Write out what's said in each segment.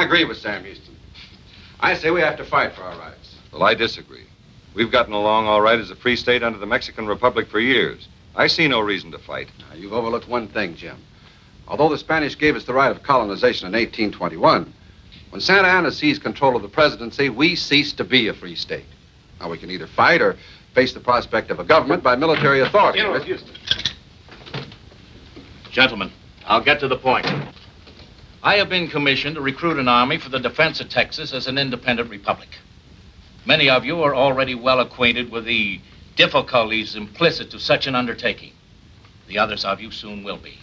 Personally, I agree with Sam Houston. I say we have to fight for our rights. Well, I disagree. We've gotten along all right as a free state under the Mexican Republic for years. I see no reason to fight. Now, you've overlooked one thing, Jim. Although the Spanish gave us the right of colonization in 1821, when Santa Anna seized control of the presidency, we ceased to be a free state. Now, we can either fight or face the prospect of a government by military authority. You know, Houston. Gentlemen, I'll get to the point. I have been commissioned to recruit an army for the defense of Texas as an independent republic. Many of you are already well acquainted with the difficulties implicit to such an undertaking. The others of you soon will be.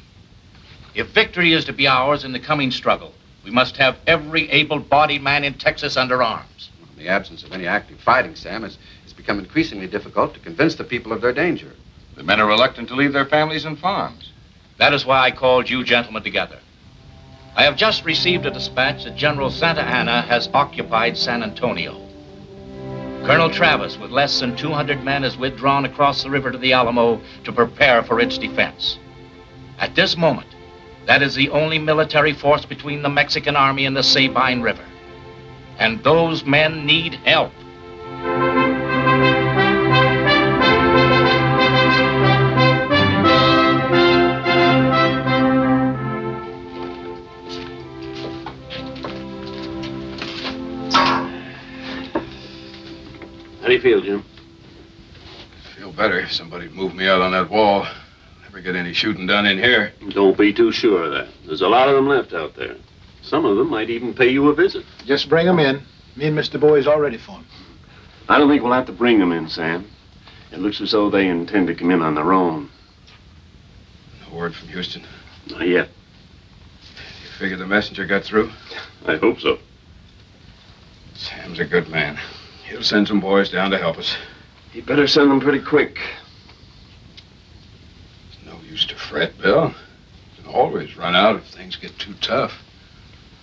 If victory is to be ours in the coming struggle, we must have every able-bodied man in Texas under arms. In the absence of any active fighting, Sam, it's, it's become increasingly difficult to convince the people of their danger. The men are reluctant to leave their families and farms. That is why I called you gentlemen together. I have just received a dispatch that General Santa Anna has occupied San Antonio. Colonel Travis, with less than 200 men, has withdrawn across the river to the Alamo to prepare for its defense. At this moment, that is the only military force between the Mexican army and the Sabine River. And those men need help. You feel, Jim? Feel better if somebody moved me out on that wall. Never get any shooting done in here. Don't be too sure of that. There's a lot of them left out there. Some of them might even pay you a visit. Just bring them in. Me and Mr. Boy's all ready for them. I don't think we'll have to bring them in, Sam. It looks as though they intend to come in on their own. No word from Houston. Not yet. You figure the messenger got through? I hope so. Sam's a good man. He'll send some boys down to help us. You better send them pretty quick. No use to fret, Bill. You can always run out if things get too tough.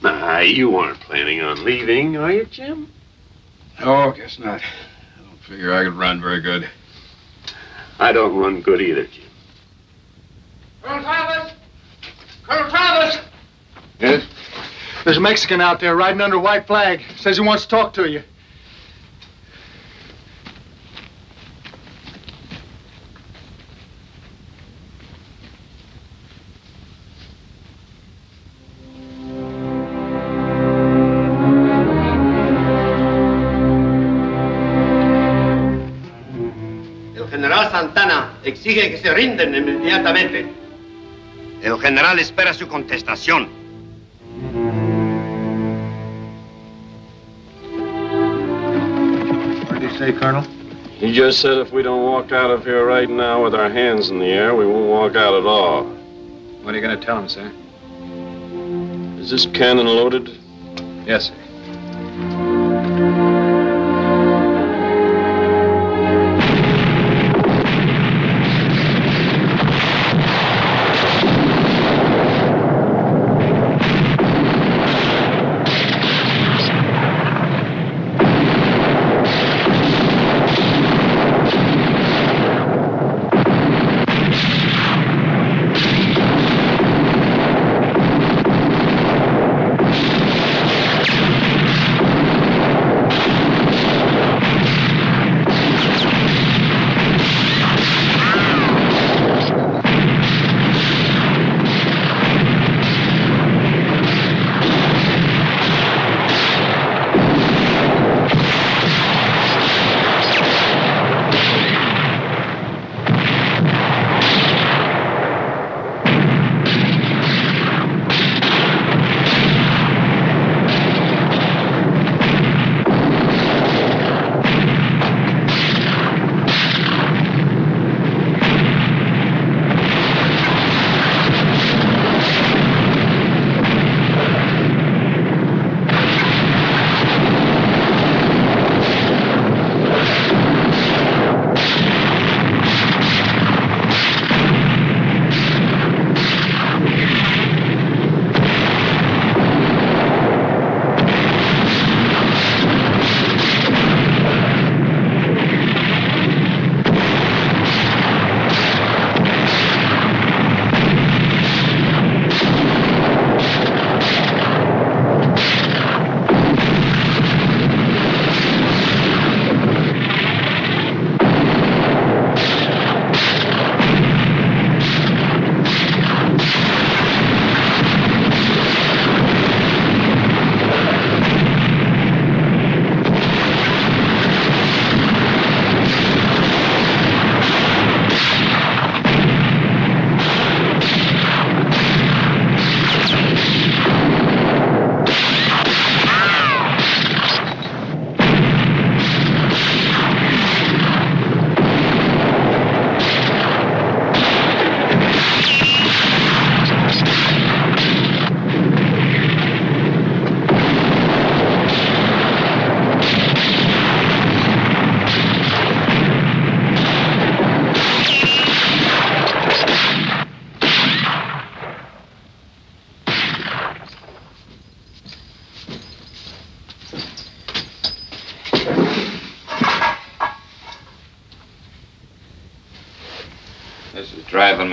Nah, you aren't planning on leaving, are you, Jim? No, guess not. I don't figure I could run very good. I don't run good either, Jim. Colonel Travis! Colonel Travis! Yes? There's a Mexican out there riding under a white flag. Says he wants to talk to you. El general Santa Anna exige que se rinden inmediatamente. El general espera su contestación. What did he say, Colonel? He just said if we don't walk out of here right now with our hands in the air, we won't walk out at all. What are you going to tell him, sir? Is this cannon loaded? Yes, sir.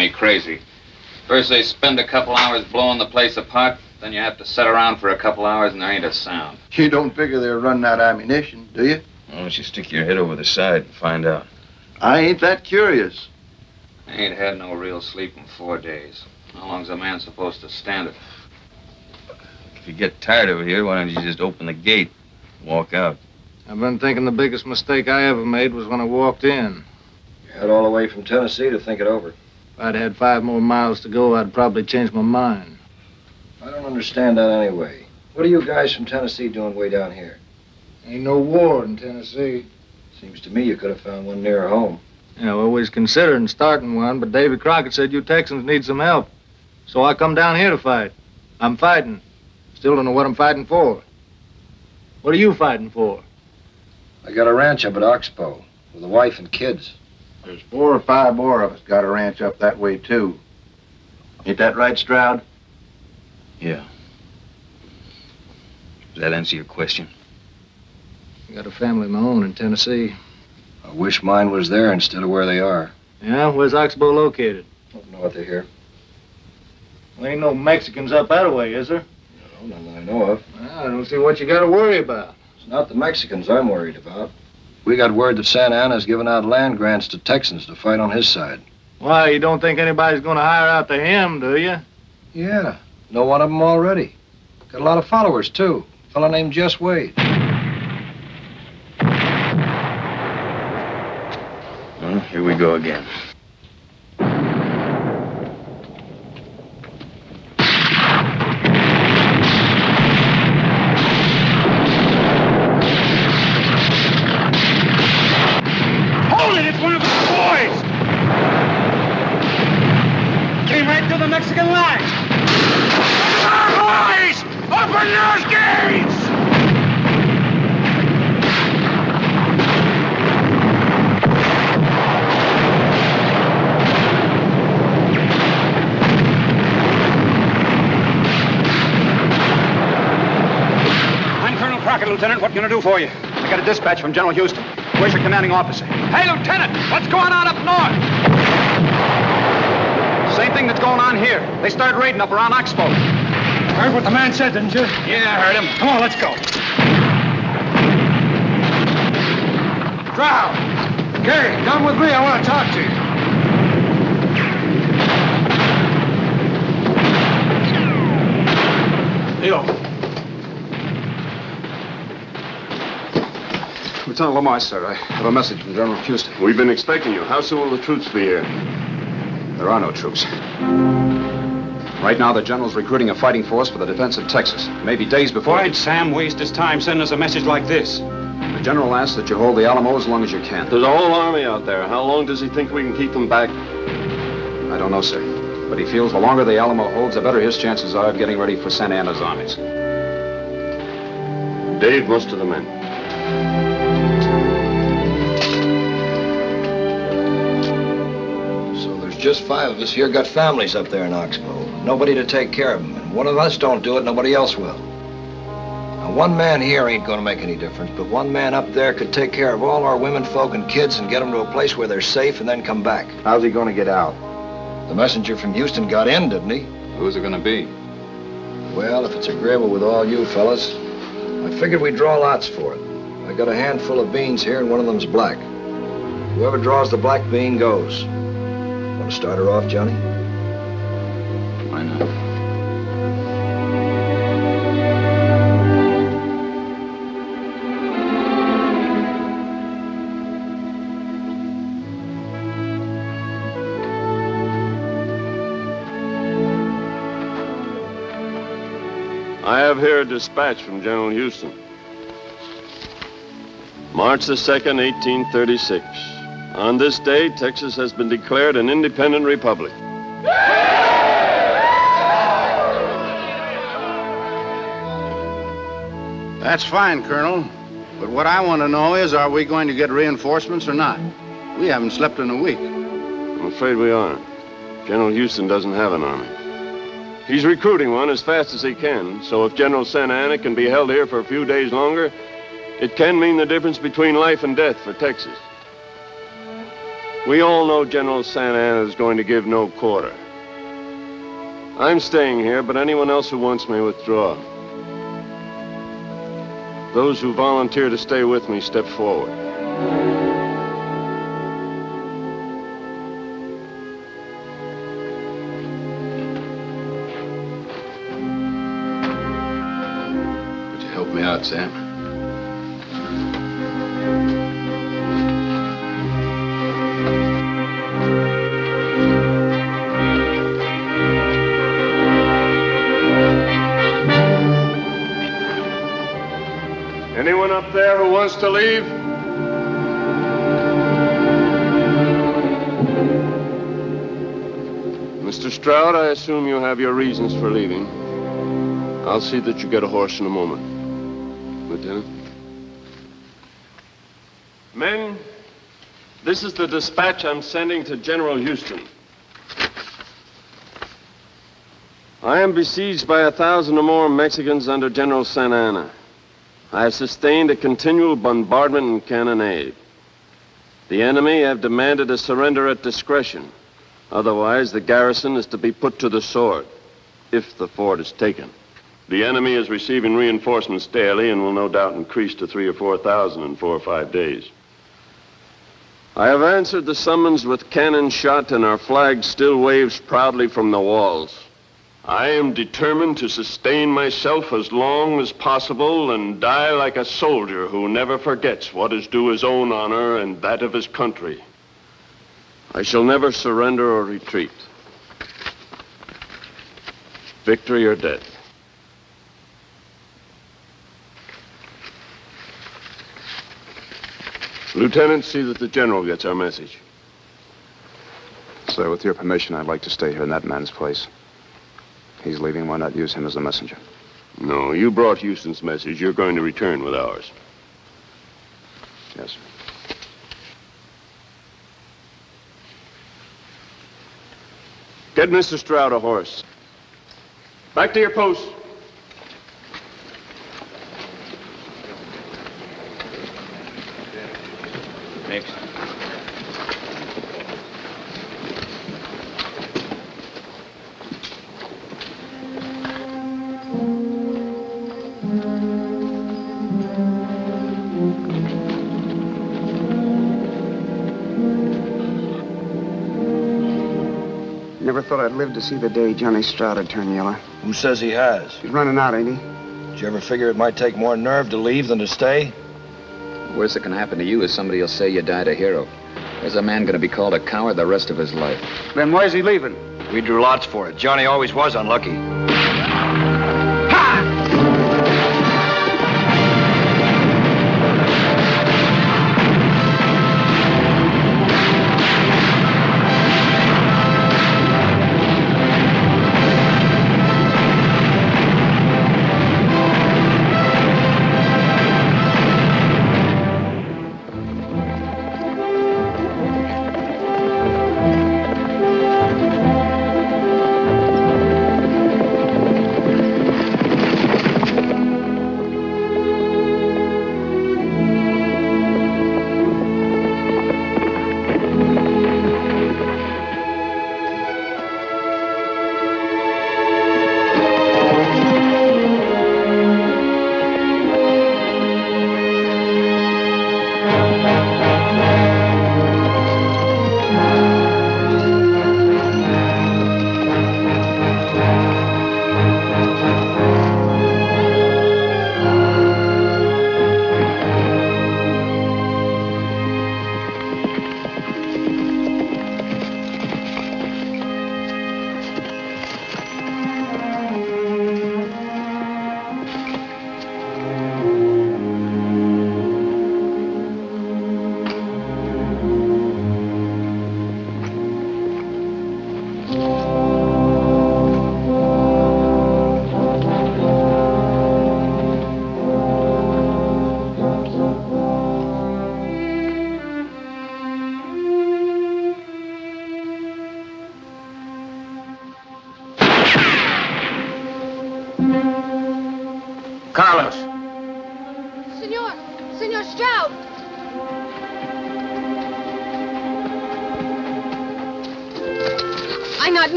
Me crazy. First they spend a couple hours blowing the place apart, then you have to sit around for a couple hours and there ain't a sound. You don't figure they're running out of ammunition, do you? Why don't you stick your head over the side and find out? I ain't that curious. I ain't had no real sleep in four days. How long's a man supposed to stand it? If you get tired over here, why don't you just open the gate and walk out? I've been thinking the biggest mistake I ever made was when I walked in. You had all the way from Tennessee to think it over. If I'd had five more miles to go, I'd probably change my mind. I don't understand that anyway. What are you guys from Tennessee doing way down here? Ain't no war in Tennessee. Seems to me you could have found one nearer home. Yeah, well, we was considering starting one, but Davy Crockett said you Texans need some help. So I come down here to fight. I'm fighting. Still don't know what I'm fighting for. What are you fighting for? I got a ranch up at Oxbow with a wife and kids. There's four or five more of us got a ranch up that way, too. Ain't that right, Stroud? Yeah. Does that answer your question? I got a family of my own in Tennessee. I wish mine was there instead of where they are. Yeah, where's Oxbow located? Don't know what they hear. Ain't no Mexicans up that way, is there? No, none that I know of. Well, I don't see what you got to worry about. It's not the Mexicans I'm worried about. We got word that Santa Anna's giving out land grants to Texans to fight on his side. Why, you don't think anybody's going to hire out to him, do you? Yeah, know one of them already. Got a lot of followers, too. A fellow named Jess Wade. Well, here we go again. Hold it! It's one of the boys! Came right through the Mexican lines! Our boys! Open those gates! I'm Colonel Crockett, Lieutenant. What can I do for you? I got a dispatch from General Houston. Where's your commanding officer? Hey, Lieutenant! What's going on up north? Same thing that's going on here. They started raiding up around Oxbow. Heard what the man said, didn't you? Yeah, I heard him. Come on, let's go. Drow! Gary, come with me. I want to talk to you. Leo. Lieutenant Lamar, sir. I have a message from General Houston. We've been expecting you. How soon will the troops be here? There are no troops. Right now, the general's recruiting a fighting force for the defense of Texas. Maybe days before. Why'd Sam waste his time sending us a message like this? The general asks that you hold the Alamo as long as you can. There's a whole army out there. How long does he think we can keep them back? I don't know, sir. But he feels the longer the Alamo holds, the better his chances are of getting ready for Santa Anna's armies. Dave, most of the men. Just five of us here got families up there in Oxbow. Nobody to take care of them. And one of us don't do it, nobody else will. Now, one man here ain't gonna make any difference, but one man up there could take care of all our women folk and kids and get them to a place where they're safe and then come back. How's he gonna get out? The messenger from Houston got in, didn't he? Who's it going to be? Well, if it's agreeable with all you fellas, I figured we'd draw lots for it. I got a handful of beans here, and one of them's black. Whoever draws the black bean goes. To start her off, Johnny? Why not? I have here a dispatch from General Houston. March the 2nd, 1836. On this day, Texas has been declared an independent republic. That's fine, Colonel. But what I want to know is, are we going to get reinforcements or not? We haven't slept in a week. I'm afraid we aren't. General Houston doesn't have an army. He's recruiting one as fast as he can, so if General Santa Anna can be held here for a few days longer, it can mean the difference between life and death for Texas. We all know General Santa Anna is going to give no quarter. I'm staying here, but anyone else who wants may withdraw. Those who volunteer to stay with me, step forward. Would you help me out, Sam? Assume you have your reasons for leaving. I'll see that you get a horse in a moment. Lieutenant? Men, this is the dispatch I'm sending to General Houston. I am besieged by a thousand or more Mexicans under General Santa Anna. I have sustained a continual bombardment and cannonade. The enemy have demanded a surrender at discretion. Otherwise, the garrison is to be put to the sword, if the fort is taken. The enemy is receiving reinforcements daily and will no doubt increase to three or four thousand in four or five days. I have answered the summons with cannon shot, and our flag still waves proudly from the walls. I am determined to sustain myself as long as possible and die like a soldier who never forgets what is due his own honor and that of his country. I shall never surrender or retreat. Victory or death. Lieutenant, see that the general gets our message. Sir, with your permission, I'd like to stay here in that man's place. He's leaving. Why not use him as a messenger? No, you brought Houston's message. You're going to return with ours. Yes, sir. Get Mr. Stroud a horse. Back to your post. Live to see the day Johnny Stroud would turn yellow. Who says he has? He's running out, ain't he? Did you ever figure it might take more nerve to leave than to stay? The Worst that can happen to you is somebody will say you died a hero. There's a man going to be called a coward the rest of his life. Then why's he leaving? We drew lots for it. Johnny always was unlucky.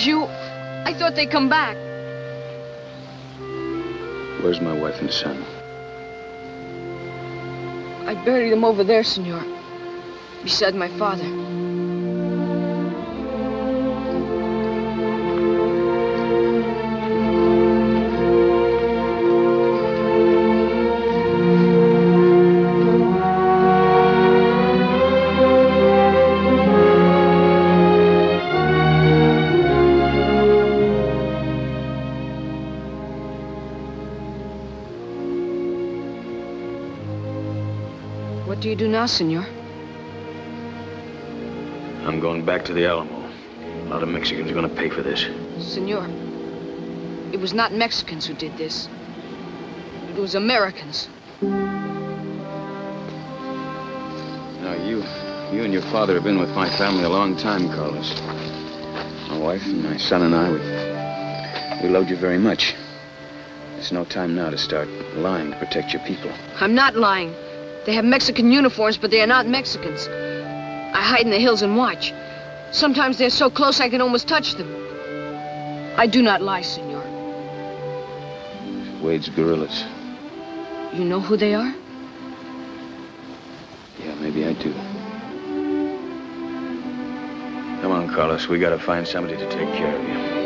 Was you. I thought they'd come back. Where's my wife and son? I buried them over there, senor. Beside my father. To the Alamo. A lot of Mexicans are going to pay for this. Senor, it was not Mexicans who did this. It was Americans. Now, you, you and your father have been with my family a long time, Carlos. My wife and my son and I, we, we loved you very much. It's no time now to start lying to protect your people. I'm not lying. They have Mexican uniforms, but they are not Mexicans. I hide in the hills and watch. Sometimes they're so close I can almost touch them. I do not lie, senor. Wade's guerrillas. You know who they are? Yeah, maybe I do. Come on, Carlos. We gotta find somebody to take care of you.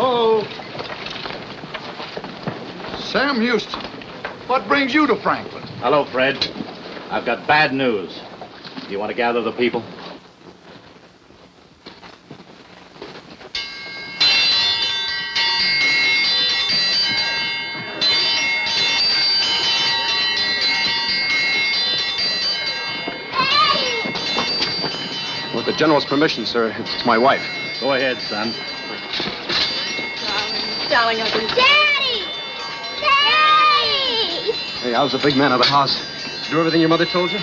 Oh. Sam Houston, what brings you to Franklin? Hello, Fred. I've got bad news. Do you want to gather the people? With the general's permission, sir, it's my wife. Go ahead, son. Darling ugly. Daddy! Daddy! Hey, I was the big man of the house. Did you do everything your mother told you?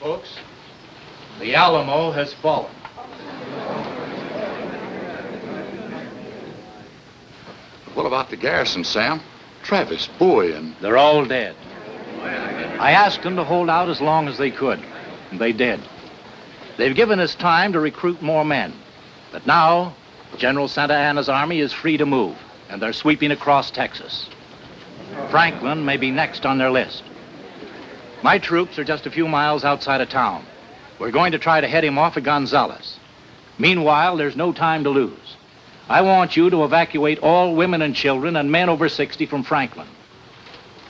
Folks, the Alamo has fallen. What about the garrison, Sam? Travis, Bowie, and... They're all dead. I asked them to hold out as long as they could, and they did. They've given us time to recruit more men. But now, General Santa Anna's army is free to move, and they're sweeping across Texas. Franklin may be next on their list. My troops are just a few miles outside of town. We're going to try to head him off at Gonzales. Meanwhile, there's no time to lose. I want you to evacuate all women and children and men over 60 from Franklin.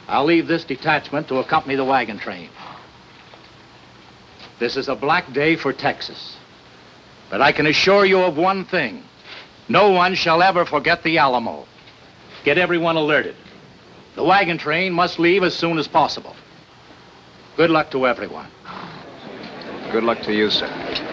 I'll leave this detachment to accompany the wagon train. This is a black day for Texas. But I can assure you of one thing. No one shall ever forget the Alamo. Get everyone alerted. The wagon train must leave as soon as possible. Good luck to everyone. Good luck to you, sir.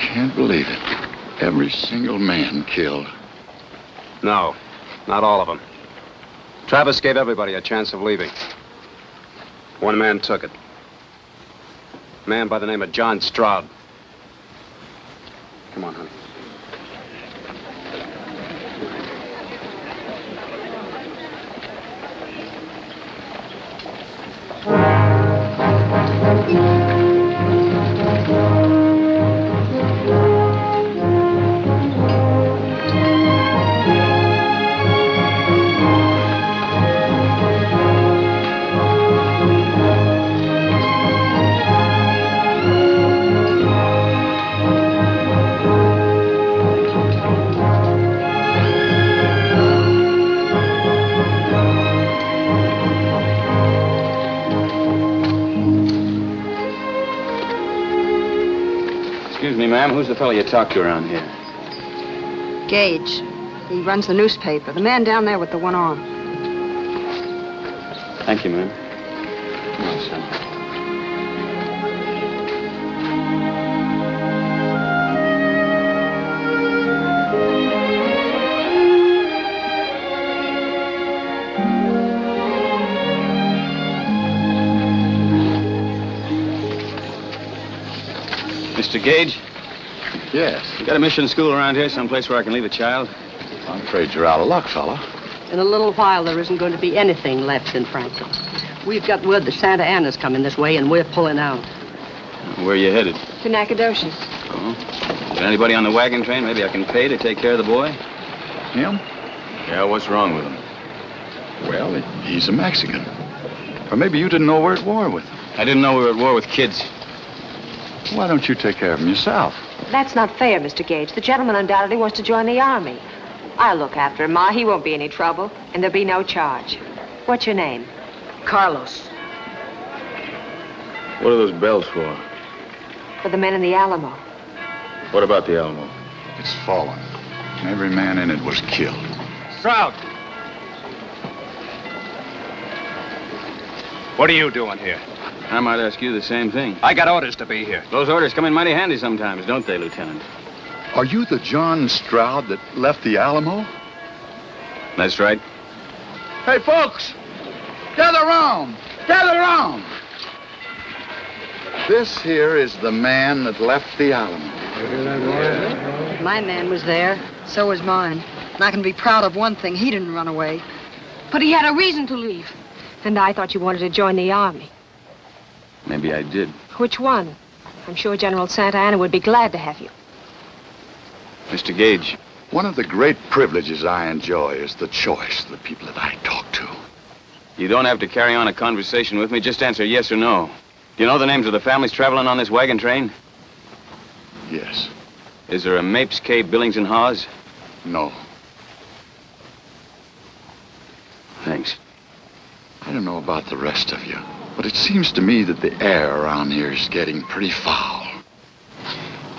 Can't believe it. Every single man killed. No, not all of them. Travis gave everybody a chance of leaving. One man took it. A man by the name of John Stroud. Come on, honey. The fellow you talked to around here? Gage. He runs the newspaper. The man down there with the one arm. Thank you, ma'am. Come on, son. Mr. Gage? Yes. You got a mission school around here, someplace where I can leave a child? I'm afraid you're out of luck, fella. In a little while, there isn't going to be anything left in Franklin. We've got word that Santa Anna's coming this way, and we're pulling out. Where are you headed? To Nacogdoches. Oh. Is there anybody on the wagon train maybe I can pay to take care of the boy? Him? Yeah, what's wrong with him? Well, he's a Mexican. Or maybe you didn't know we're at war with him. I didn't know we were at war with kids. Why don't you take care of him yourself? That's not fair, Mr. Gage. The gentleman undoubtedly wants to join the army. I'll look after him, Ma. He won't be any trouble, and there'll be no charge. What's your name? Carlos. What are those bells for? For the men in the Alamo. What about the Alamo? It's fallen. And every man in it was killed. Stroud! What are you doing here? I might ask you the same thing. I got orders to be here. Those orders come in mighty handy sometimes, don't they, Lieutenant? Are you the John Stroud that left the Alamo? That's right. Hey, folks! Gather round! Gather round! This here is the man that left the Alamo. My man was there. So was mine. And I can be proud of one thing. He didn't run away. But he had a reason to leave. And I thought you wanted to join the army. Maybe I did. Which one? I'm sure General Santa Anna would be glad to have you. Mr. Gage. One of the great privileges I enjoy is the choice of the people that I talk to. You don't have to carry on a conversation with me. Just answer yes or no. Do you know the names of the families traveling on this wagon train? Yes. Is there a Mapes, K, Billings, and Hawes? No. Thanks. I don't know about the rest of you, but it seems to me that the air around here is getting pretty foul.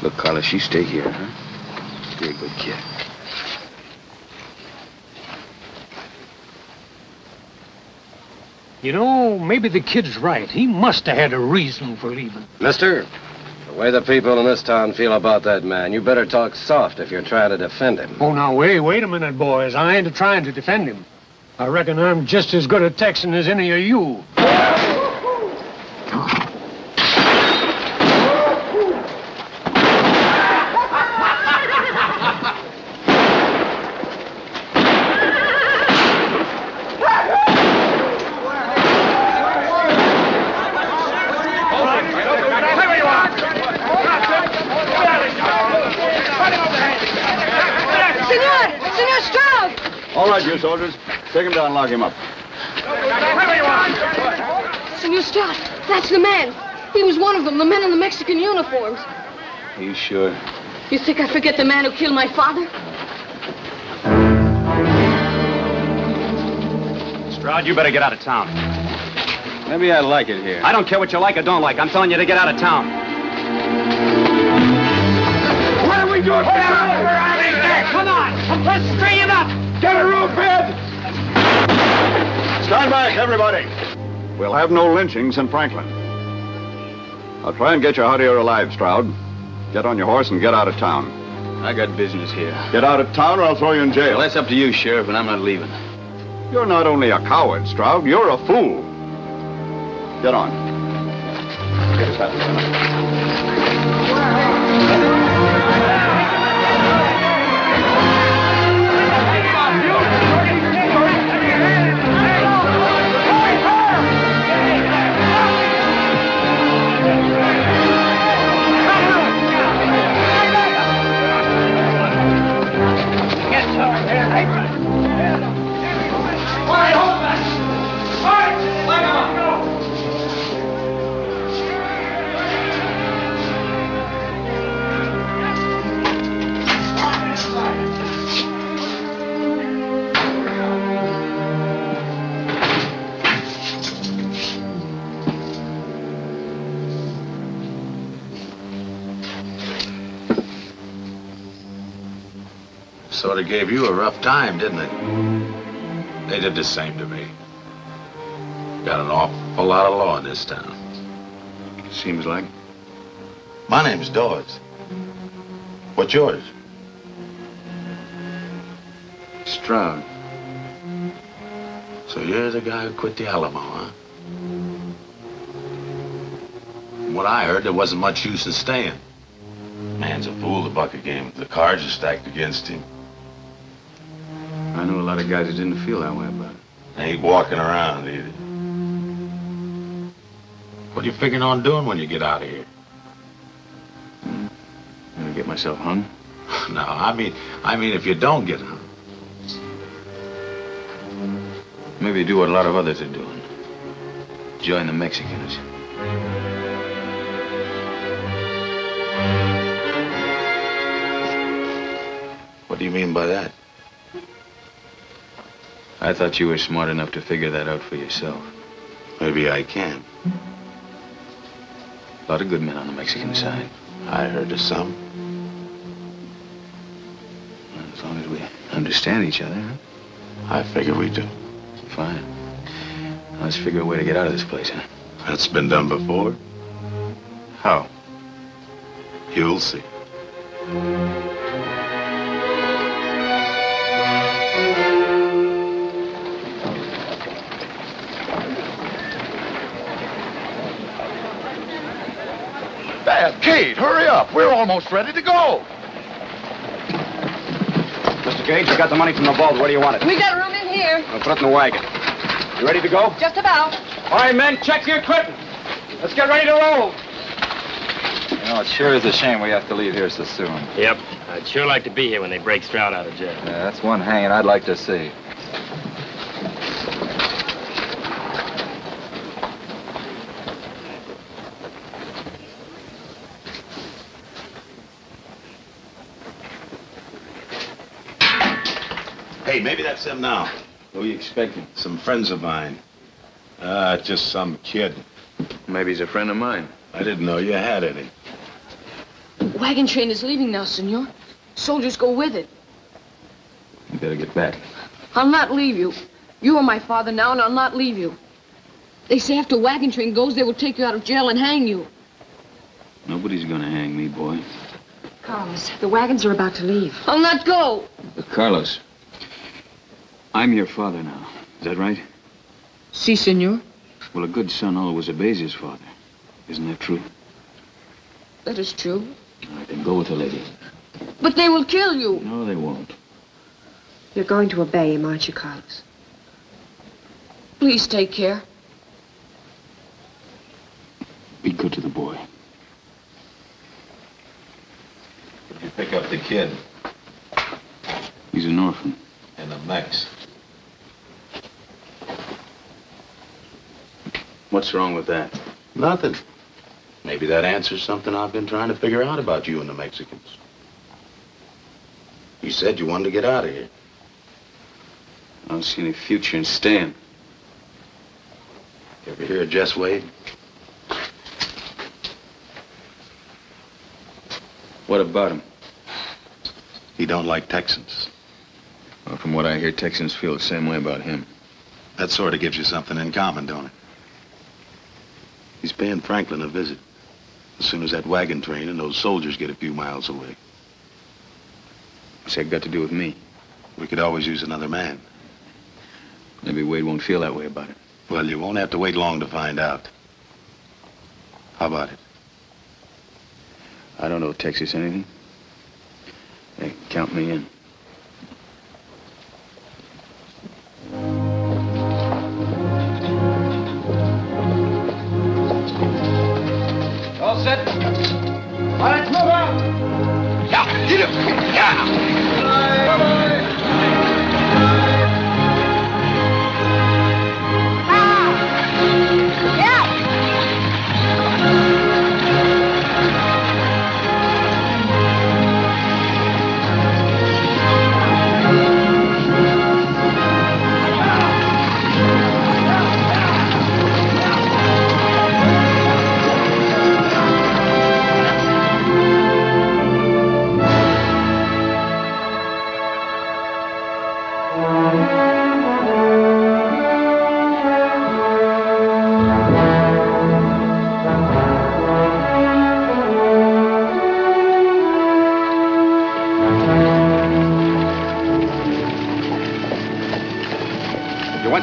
Look, Carlos, you stay here, huh? Be a good kid. You know, maybe the kid's right. He must have had a reason for leaving. Mister, the way the people in this town feel about that man, you better talk soft if you're trying to defend him. Oh, now, wait, wait a minute, boys. I ain't trying to defend him. I reckon I'm just as good a Texan as any of you. Senor! Senor Stroud! All right, you soldiers. Take him down and lock him up. Senor Stroud, that's the man. He was one of them, the men in the Mexican uniforms. Are you sure? You think I forget the man who killed my father? Stroud, you better get out of town. Maybe I like it here. I don't care what you like or don't like. I'm telling you to get out of town. What are we doing? Here? Come on! Let's straighten up! Get a rope, Ed! Stand back, everybody. We'll have no lynchings in Franklin. I'll try and get you out of here alive, Stroud. Get on your horse and get out of town. I got business here. Get out of town or I'll throw you in jail. Well, that's up to you, Sheriff, and I'm not leaving. You're not only a coward, Stroud, you're a fool. Get on. Get his hat. Sort of gave you a rough time, didn't it? They did the same to me. Got an awful lot of law in this town. Seems like. My name's Dawes. What's yours? Stroud. So you're the guy who quit the Alamo, huh? From what I heard, there wasn't much use in staying. Man's a fool to buck a game. The cards are stacked against him. I know a lot of guys that didn't feel that way about it. Ain't walking around either. What are you figuring on doing when you get out of here? Hmm. Gonna get myself hung? No, I mean, I mean, if you don't get hung. Maybe do what a lot of others are doing. Join the Mexicans. What do you mean by that? I thought you were smart enough to figure that out for yourself. Maybe I can. A lot of good men on the Mexican side. I heard of some. As long as we understand each other, huh? I figure we do. Fine. Now let's figure a way to get out of this place, huh? That's been done before. How? You'll see. Dad, Kate, hurry up. We're almost ready to go. Mr. Gage, you got the money from the vault. Where do you want it? We got room in here. I'll put it in the wagon. You ready to go? Just about. All right, men, check your equipment. Let's get ready to roll. You know, it sure is a shame we have to leave here so soon. Yep. I'd sure like to be here when they break Stroud out of jail. Yeah, that's one hanging I'd like to see. Hey, maybe that's them now. Who are you expecting? Some friends of mine. Ah, just some kid. Maybe he's a friend of mine. I didn't know you had any. Wagon train is leaving now, senor. Soldiers go with it. You better get back. I'll not leave you. You are my father now, and I'll not leave you. They say after wagon train goes, they will take you out of jail and hang you. Nobody's gonna hang me, boy. Carlos, the wagons are about to leave. I'll not go. Uh, Carlos, I'm your father now. Is that right? Si, senor. Well, a good son always obeys his father. Isn't that true? That is true. All right, then go with the lady. But they will kill you. No, they won't. You're going to obey him, aren't you, Carlos? Please take care. Be good to the boy. Did you pick up the kid He's an orphan. in a Mex? What's wrong with that? Nothing. Maybe that answers something I've been trying to figure out about you and the Mexicans. You said you wanted to get out of here. I don't see any future in staying. You ever hear of Jess Wade? What about him? He don't like Texans. Well, from what I hear, Texans feel the same way about him. That sort of gives you something in common, don't it? He's paying Franklin a visit. As soon as that wagon train and those soldiers get a few miles away. What's that got to do with me? We could always use another man. Maybe Wade won't feel that way about it. Well, you won't have to wait long to find out. How about it? I don't know Texas anything. Hey, count me in.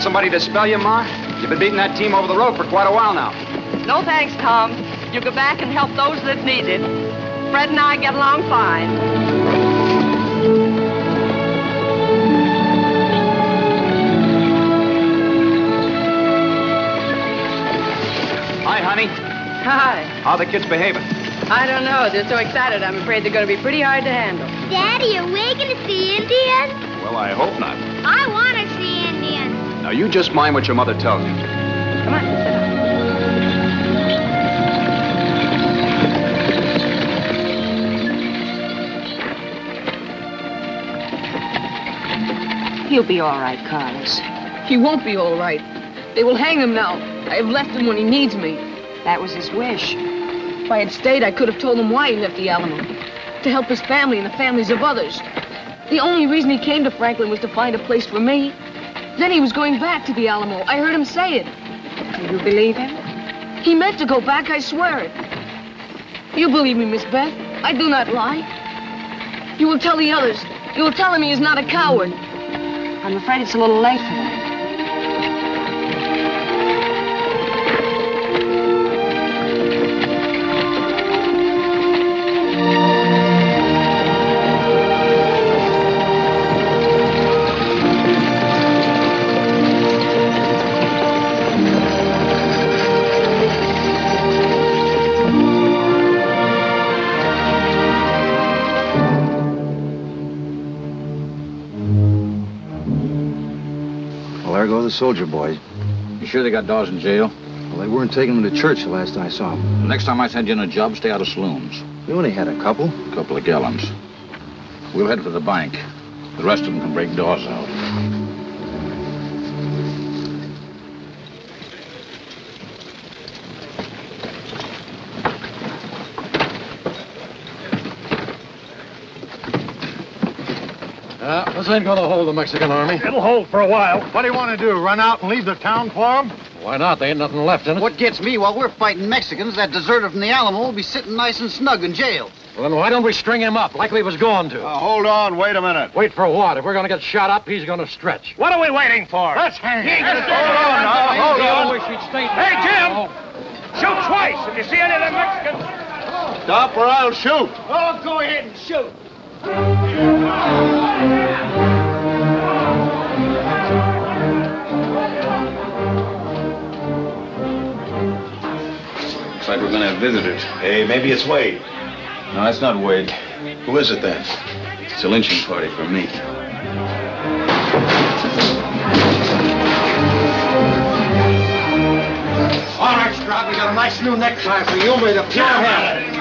Somebody to spell you, Ma? You've been beating that team over the road for quite a while now. No thanks, Tom. You go back and help those that need it. Fred and I get along fine. Hi, honey. Hi. How are the kids behaving? I don't know. They're so excited. I'm afraid they're going to be pretty hard to handle. Daddy, are we going to see Indians? Well, I hope not. Now, you just mind what your mother tells you. Come on, sit down. He'll be all right, Carlos. He won't be all right. They will hang him now. I have left him when he needs me. That was his wish. If I had stayed, I could have told him why he left the Alamo. To help his family and the families of others. The only reason he came to Franklin was to find a place for me. Then he was going back to the Alamo. I heard him say it. Do you believe him? He meant to go back, I swear it. You believe me, Miss Beth. I do not lie. You will tell the others. You will tell him he is not a coward. I'm afraid it's a little late for that. The soldier boys. You sure they got Dawes in jail? Well, they weren't taking him to church the last I saw him. The next time I send you in a job, stay out of saloons. We only had a couple. A couple of gallons. We'll head for the bank. The rest of them can break Dawes out. Uh, this ain't gonna hold the Mexican army. It'll hold for a while. What do you want to do, run out and leave the town for 'em? Why not? There ain't nothing left in it. What gets me while we're fighting Mexicans, that deserter from the Alamo will be sitting nice and snug in jail. Well, then why don't we string him up like we was going to? Uh, hold on, wait a minute. Wait for what? If we're gonna get shot up, he's gonna stretch. What are we waiting for? Let's hang him. Hold on now, hold He on. always should stay- Hey, Jim! Shoot twice if you see any of them Mexicans. Stop or I'll shoot. Oh, go ahead and shoot. Looks like we're gonna have visitors. Hey, maybe it's Wade. No, that's not Wade. Who is it then? It's a lynching party for me. All right, Stroud, we got a nice new necktie for you made of pure hemp.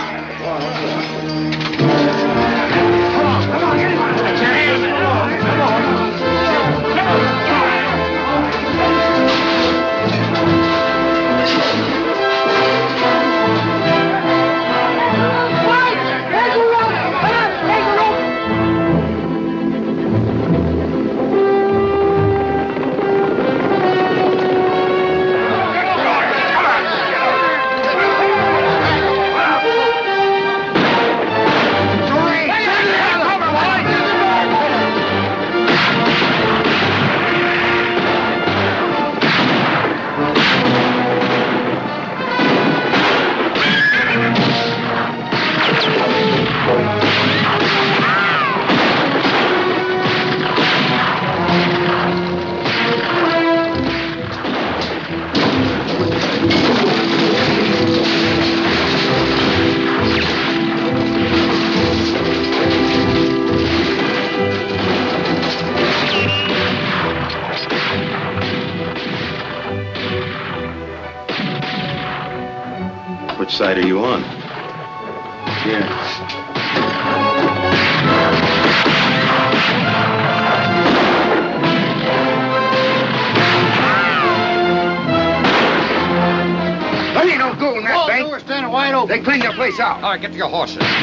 All right, get to your horses.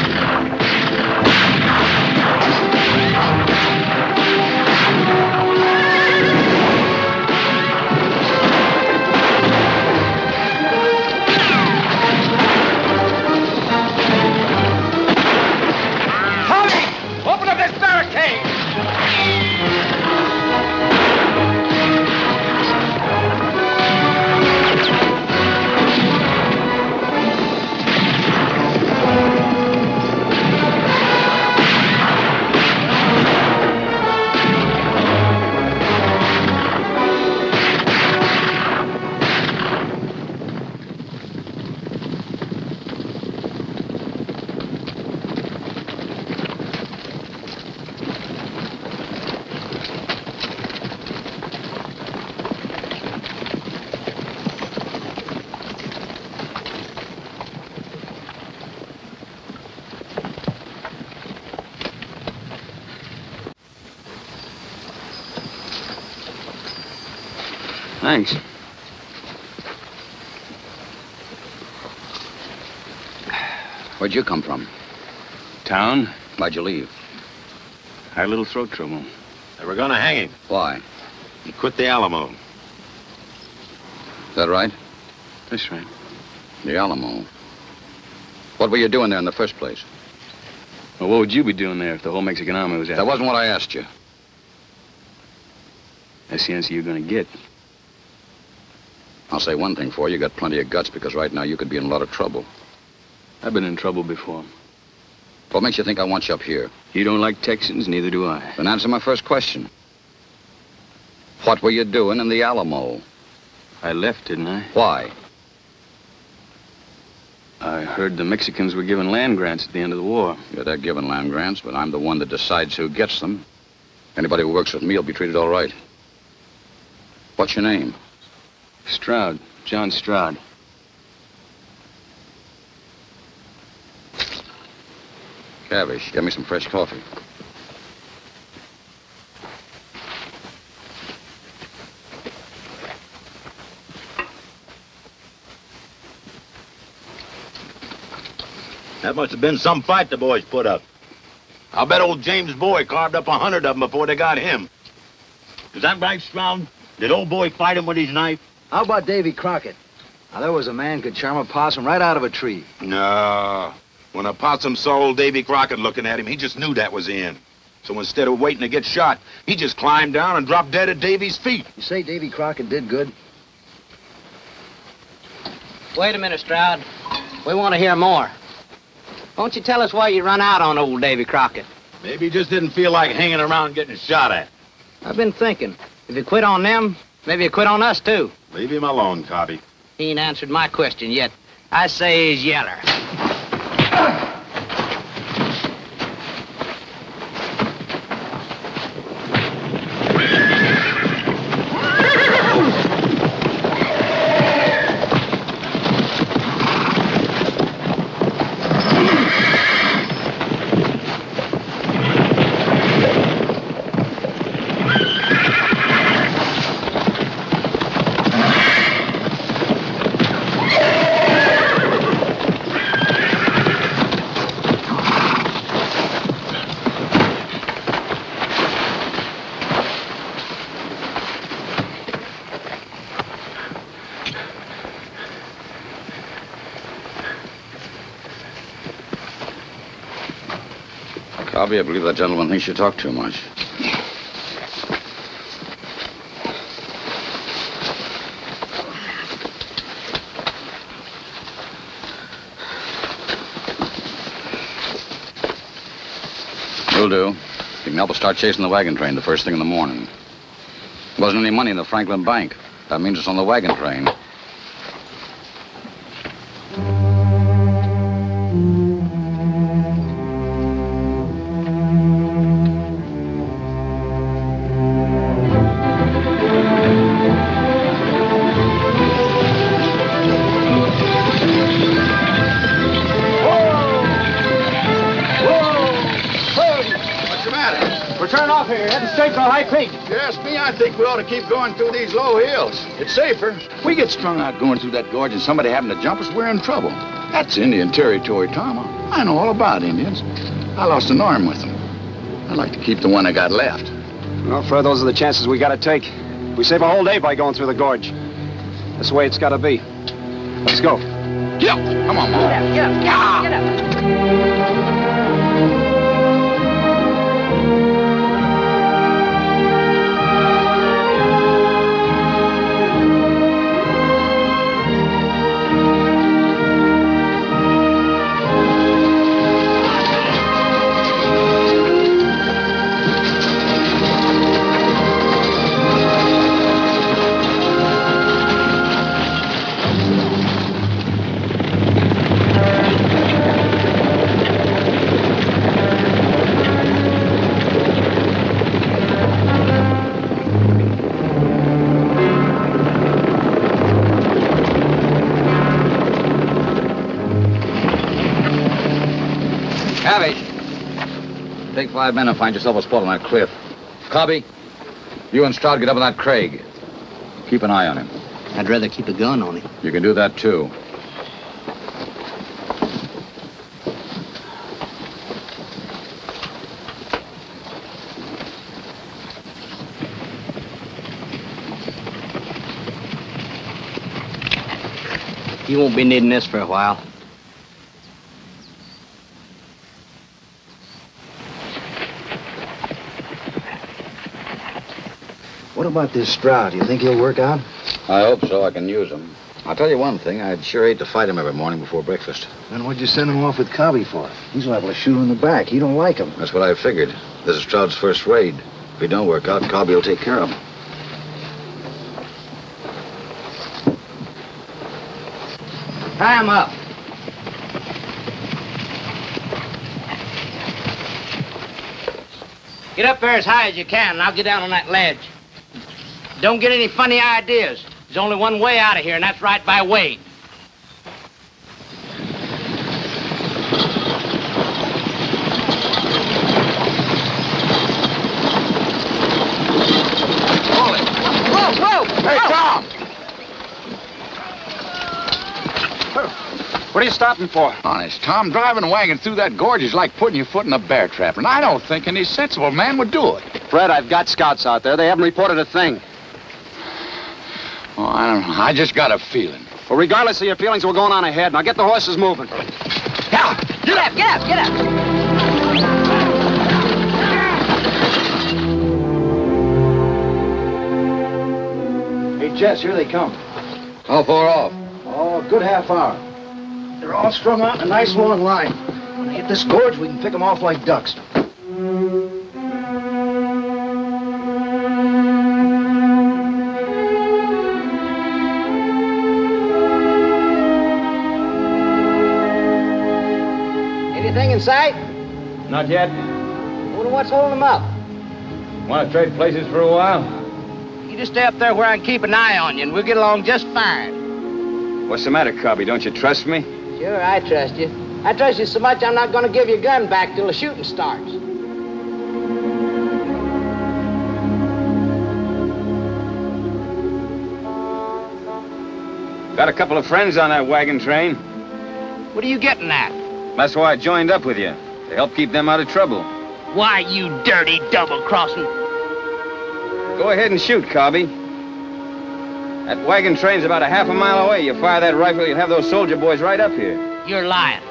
Thanks. Where'd you come from? Town. Why'd you leave? Had a little throat trouble. They were gonna hang him. Why? He quit the Alamo. Is that right? That's right. The Alamo. What were you doing there in the first place? Well, what would you be doing there if the whole Mexican army was after That wasn't what I asked you. That's the answer you're gonna get. I'll say one thing for you. You got plenty of guts because right now you could be in a lot of trouble. I've been in trouble before. What makes you think I want you up here? You don't like Texans, neither do I. Then answer my first question. What were you doing in the Alamo? I left, didn't I? Why? I heard the Mexicans were giving land grants at the end of the war. Yeah, they're giving land grants, but I'm the one that decides who gets them. Anybody who works with me will be treated all right. What's your name? Stroud. John Stroud. Cavish, get me some fresh coffee. That must have been some fight the boys put up. I'll bet old James Bowie carved up a hundred of them before they got him. Is that right, Stroud? Did old Bowie fight him with his knife? How about Davy Crockett? Now, there was a man could charm a possum right out of a tree. No. When a possum saw old Davy Crockett looking at him, he just knew that was the end. So instead of waiting to get shot, he just climbed down and dropped dead at Davy's feet. You say Davy Crockett did good? Wait a minute, Stroud. We want to hear more. Won't you tell us why you run out on old Davy Crockett? Maybe he just didn't feel like hanging around getting shot at. I've been thinking. If you quit on them, maybe you quit on us, too. Leave him alone, Cobby. He ain't answered my question yet. I say he's yeller. Cobby, I believe that gentleman thinks you talk too much. Will do. You can help us start chasing the wagon train the first thing in the morning. There wasn't any money in the Franklin Bank. That means it's on the wagon train. To keep going through these low hills. It's safer. We get strung out going through that gorge and somebody having to jump us, we're in trouble. That's Indian territory, Tom. I know all about Indians. I lost an arm with them. I'd like to keep the one I got left. Well, Fred, those are the chances we gotta take. We save a whole day by going through the gorge. That's the way it's gotta be. Let's go. Yep. Come on, Mom. Get up, get up, get up. Cavish! Five men and find yourself a spot on that cliff. Cobby, you and Stroud get up on that Craig. Keep an eye on him. I'd rather keep a gun on him. You can do that, too. You won't be needing this for a while. What about this Stroud? Do you think he'll work out? I hope so. I can use him. I'll tell you one thing. I'd sure hate to fight him every morning before breakfast. Then what'd you send him off with Cobby for? He's liable to shoot him in the back. He don't like him. That's what I figured. This is Stroud's first raid. If he don't work out, Cobby will take care of him. Tie him up. Get up there as high as you can, and I'll get down on that ledge. Don't get any funny ideas. There's only one way out of here, and that's right by Wade. Whoa, whoa! Hey, Tom! What are you stopping for? Honest, Tom, driving a wagon through that gorge is like putting your foot in a bear trap, and I don't think any sensible man would do it. Fred, I've got scouts out there. They haven't reported a thing. Oh, I don't know. I just got a feeling. Well, regardless of your feelings, we're going on ahead. Now get the horses moving. Get up, get up, get up. Hey, Jess, here they come. How far off? Oh, good half hour. They're all strung out in a nice long line. When they hit this gorge, we can pick them off like ducks. Sight? Not yet. Then what's holding them up? Want to trade places for a while? You just stay up there where I can keep an eye on you, and we'll get along just fine. What's the matter, Cobby? Don't you trust me? Sure, I trust you. I trust you so much I'm not going to give your gun back till the shooting starts. Got a couple of friends on that wagon train. What are you getting at? That's why I joined up with you. To help keep them out of trouble. Why, you dirty double-crossing... Go ahead and shoot, Cobby. That wagon train's about a half a mile away. You fire that rifle, you'll have those soldier boys right up here. You're lying.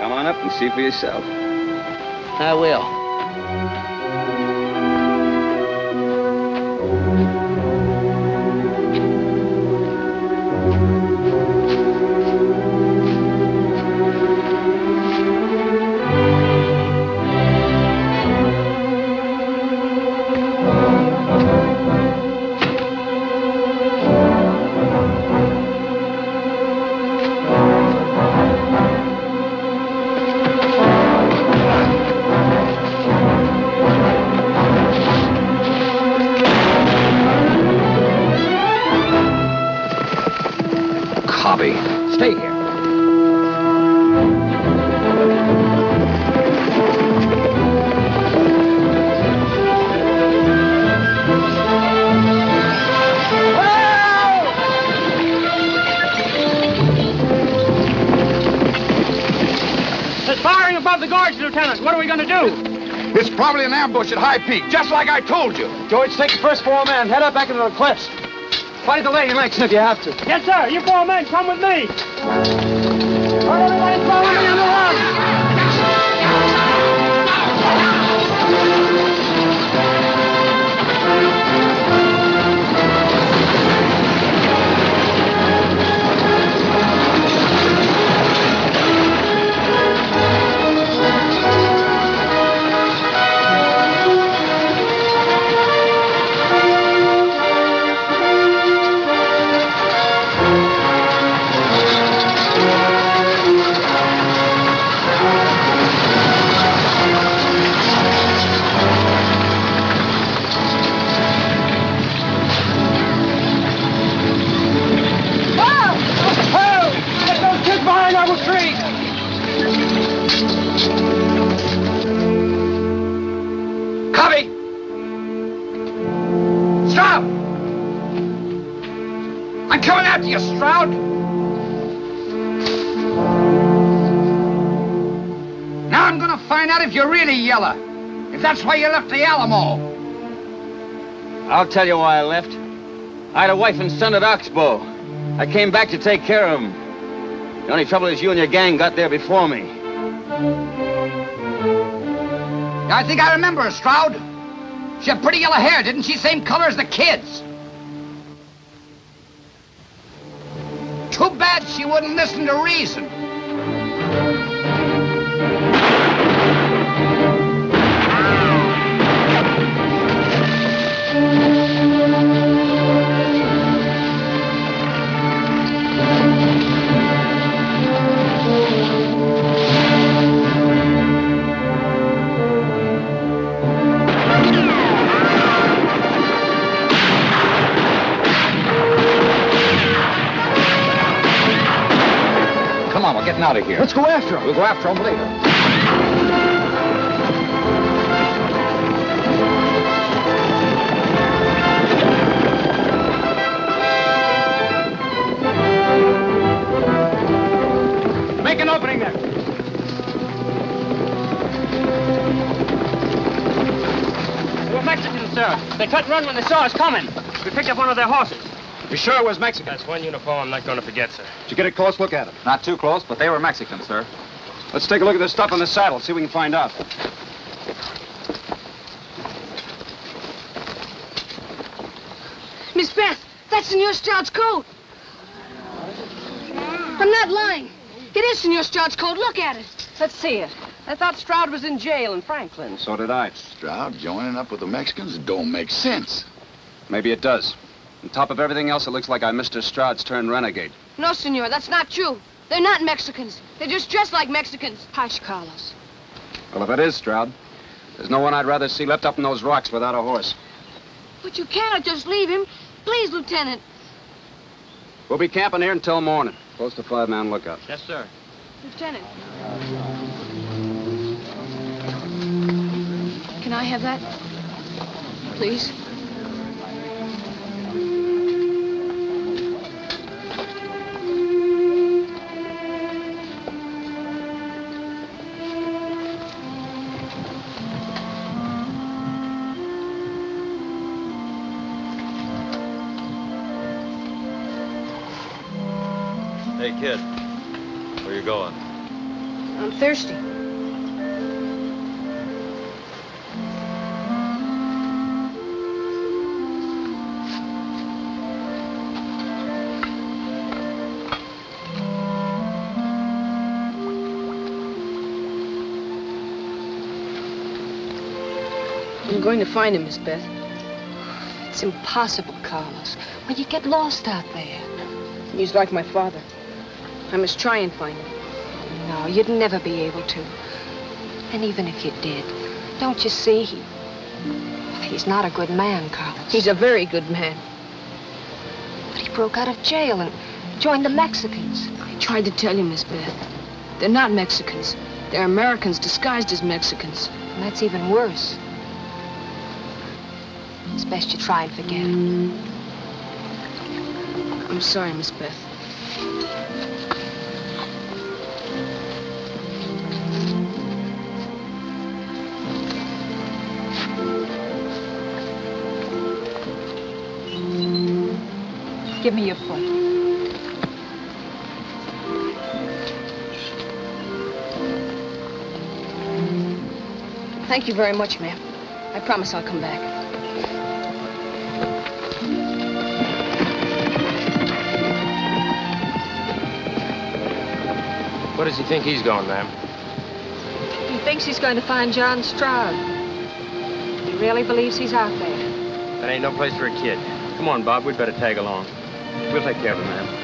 Come on up and see for yourself. I will. Stay here. There's firing above the gorge, Lieutenant. What are we going to do? It's probably an ambush at High Peak, just like I told you. George, take the first four men. Head up back into the cliffs. Fight the lady Langston if you have to. Yes, sir. You four men, come with me. All right, everybody, follow me on the run. Find out if you're really yellow. If that's why you left the Alamo. I'll tell you why I left. I had a wife and son at Oxbow. I came back to take care of them. The only trouble is you and your gang got there before me. I think I remember her, Stroud. She had pretty yellow hair, didn't she? Same color as the kids. Too bad she wouldn't listen to reason. Getting out of here. Let's go after him. We'll go after him later. Make an opening there. They were Mexicans, sir. They cut and run when they saw us coming. We picked up one of their horses. You sure it was Mexican? That's one uniform I'm not going to forget, sir. Did you get a close look at it? Not too close, but they were Mexicans, sir. Let's take a look at the stuff on the saddle, see what we can find out. Miss Beth, that's Senor Stroud's coat. I'm not lying. It is Senor Stroud's coat. Look at it. Let's see it. I thought Stroud was in jail in Franklin. So did I. Stroud joining up with the Mexicans It don't make sense. Maybe it does. On top of everything else, it looks like I Mr. Stroud's turned renegade. No, Senor, that's not true. They're not Mexicans. They're just dressed like Mexicans. Hush, Carlos. Well, if it is Stroud, there's no one I'd rather see left up in those rocks without a horse. But you cannot just leave him. Please, Lieutenant. We'll be camping here until morning. Close to five-man lookout. Yes, sir. Lieutenant. Can I have that? Please? Hey, kid. Where you going? I'm thirsty. I'm going to find him, Miss Beth. It's impossible, Carlos. When you get lost out there. He's like my father. I must try and find him. No, you'd never be able to. And even if you did, don't you see? He, he's not a good man, Carlos. He's a very good man. But he broke out of jail and joined the Mexicans. I tried to tell you, Miss Beth. They're not Mexicans. They're Americans disguised as Mexicans. And that's even worse. It's best you try and forget it. I'm sorry, Miss Beth. Give me your foot. Thank you very much, ma'am. I promise I'll come back. Where does he think he's going, ma'am? He thinks he's going to find John Stroud. He really believes he's out there. That ain't no place for a kid. Come on, Bob. We'd better tag along. We'll take care of him, ma'am.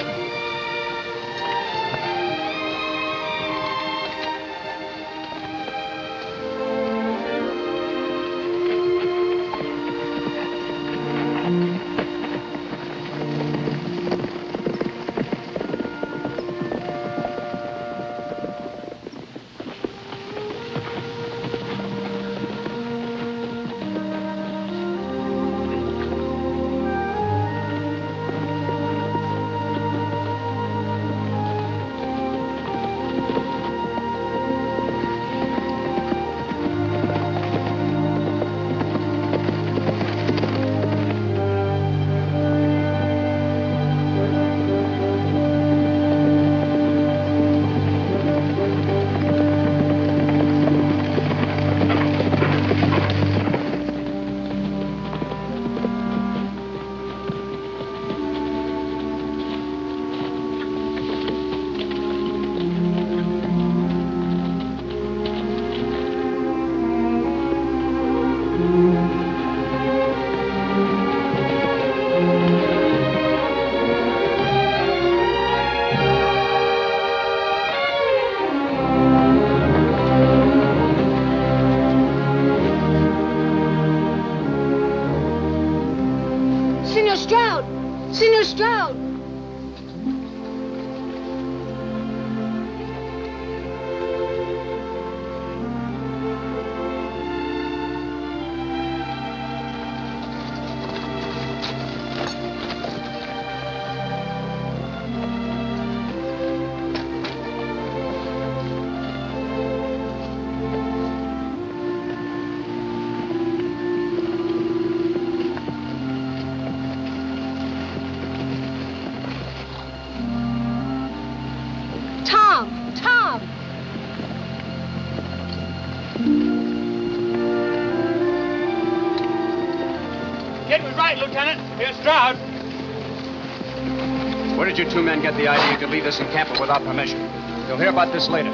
Did you two men get the idea you could leave this encampment without permission? You'll hear about this later.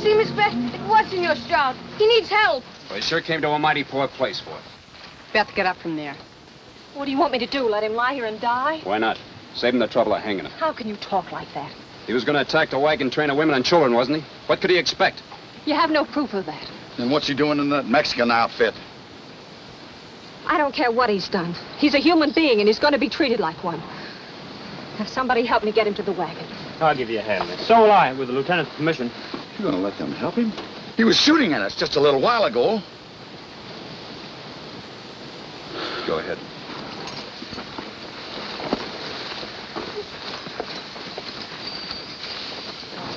See, Miss Beth, it was Senor Stroud. He needs help. Well, he sure came to a mighty poor place for it. Beth, get up from there. What do you want me to do? Let him lie here and die? Why not? Save him the trouble of hanging him. How can you talk like that? He was going to attack the wagon train of women and children, wasn't he? What could he expect? You have no proof of that. Then what's he doing in that Mexican outfit? I don't care what he's done. He's a human being, and he's going to be treated like one. Have somebody help me get him to the wagon. I'll give you a hand, miss. So will I, with the lieutenant's permission. You're gonna let them help him? He was shooting at us just a little while ago. Go ahead.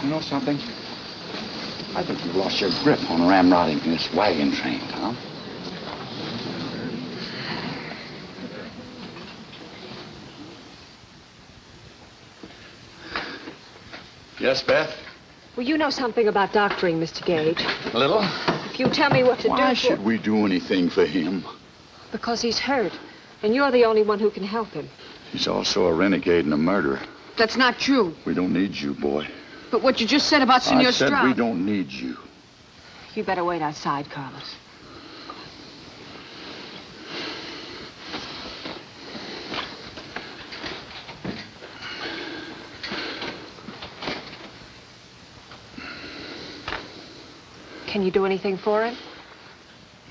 You know something? I think you've lost your grip on ramrodding this wagon train, Tom. Yes, Beth? Well, you know something about doctoring, Mr. Gage. A little? If you tell me what to Why do... Why should we do anything for him? Because he's hurt, and you're the only one who can help him. He's also a renegade and a murderer. That's not true. We don't need you, boy. But what you just said about Senor Stroud... I said we don't need you. You better wait outside, Carlos. Can you do anything for him?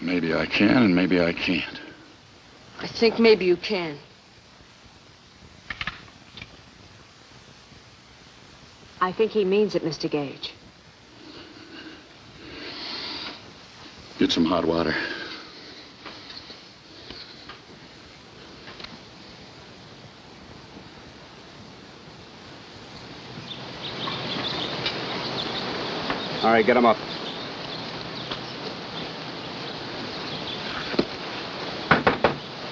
Maybe I can and maybe I can't. I think maybe you can. I think he means it, Mr. Gage. Get some hot water. All right, get him up.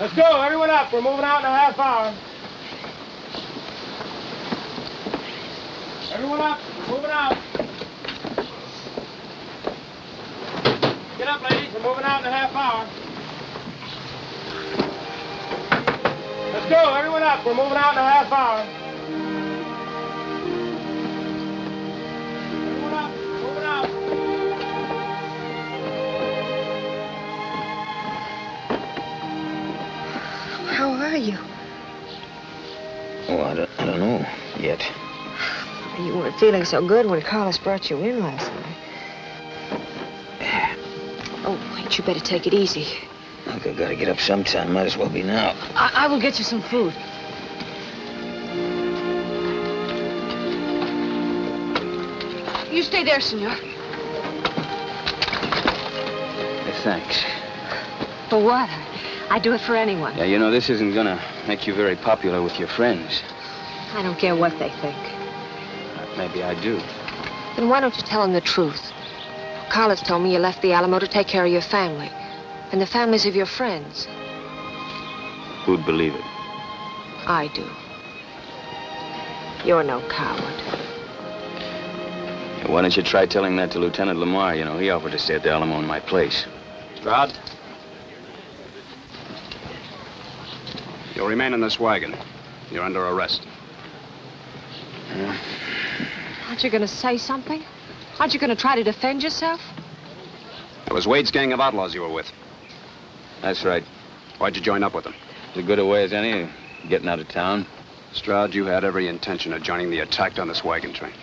Let's go. Everyone up. We're moving out in a half hour. Everyone up. We're moving out. Get up, ladies. We're moving out in a half hour. Let's go. Everyone up. We're moving out in a half hour. Everyone up. Moving out. How are you? Oh, I don't, I don't know yet. You weren't feeling so good when Carlos brought you in last night. Oh, ain't you better take it easy. Look, I gotta get up sometime. Might as well be now. I, I will get you some food. You stay there, senor. Thanks. For what? I do it for anyone. Yeah, you know, this isn't gonna make you very popular with your friends. I don't care what they think. Maybe I do. Then why don't you tell them the truth? Carlos told me you left the Alamo to take care of your family and the families of your friends. Who'd believe it? I do. You're no coward. Why don't you try telling that to Lieutenant Lamar? You know, he offered to stay at the Alamo in my place. Stroud? You'll remain in this wagon. You're under arrest. Aren't you going to say something? Aren't you going to try to defend yourself? It was Wade's gang of outlaws you were with. That's right. Why'd you join up with them? As good a way as any, getting out of town. Stroud, you had every intention of joining the attack on this wagon train.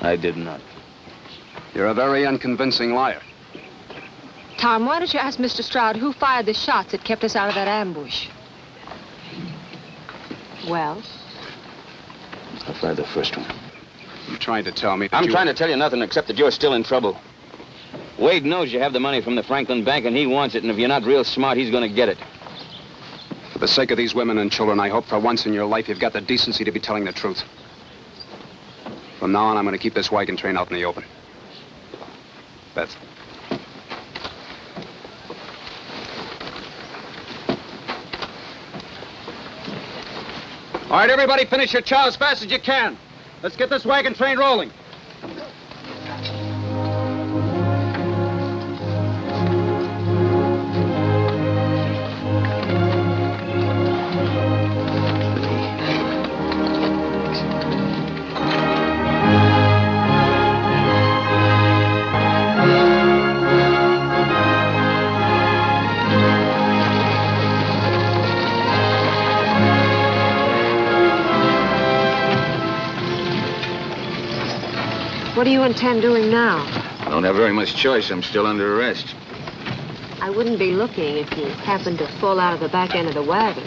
I did not. You're a very unconvincing liar. Tom, why don't you ask Mr. Stroud who fired the shots that kept us out of that ambush? Well? I fired the first one. You're trying to tell me I'm you... trying to tell you nothing except that you're still in trouble. Wade knows you have the money from the Franklin Bank and he wants it, and if you're not real smart, he's going to get it. For the sake of these women and children, I hope for once in your life you've got the decency to be telling the truth. From now on, I'm going to keep this wagon train out in the open. Beth. All right, everybody, finish your chow as fast as you can. Let's get this wagon train rolling. What do you intend doing now? I don't have very much choice. I'm still under arrest. I wouldn't be looking if you happened to fall out of the back end of the wagon.